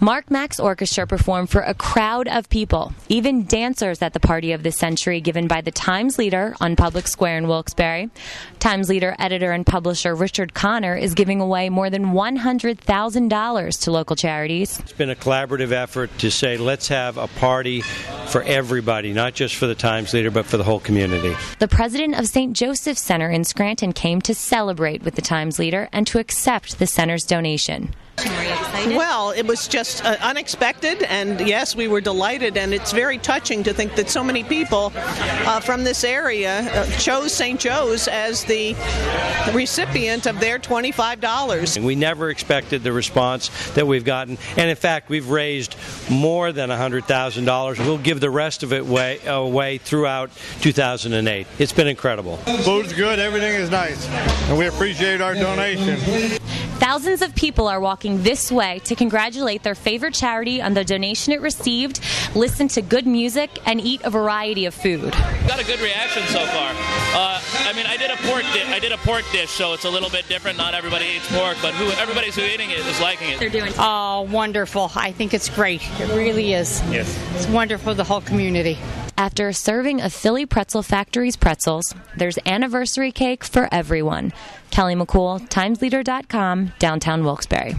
Mark Mack's orchestra performed for a crowd of people, even dancers at the party of the century given by the Times leader on Public Square in Wilkes-Barre. Times leader, editor, and publisher Richard Connor is giving away more than $100,000 to local charities. It's been a collaborative effort to say let's have a party for everybody, not just for the Times leader, but for the whole community. The president of St. Joseph's Center in Scranton came to celebrate with the Times leader and to accept the center's donation. Well, it was just uh, unexpected, and yes, we were delighted, and it's very touching to think that so many people uh, from this area uh, chose St. Joe's as the recipient of their $25. We never expected the response that we've gotten. And in fact, we've raised more than $100,000. We'll give the rest of it way, away throughout 2008. It's been incredible. Food's good, everything is nice, and we appreciate our donation. Thousands of people are walking this way to congratulate their favorite charity on the donation it received, listen to good music, and eat a variety of food. Got a good reaction so far. Uh, I mean, I did a pork di- I did a pork dish, so it's a little bit different. Not everybody eats pork, but who everybody's who eating it is liking it. They're doing. Oh, wonderful. I think it's great. It really is. Yes. It's wonderful, the whole community. After a serving of Philly Pretzel Factory's pretzels, there's anniversary cake for everyone. Kelly McCool, TimesLeader.com, downtown Wilkes-Barre.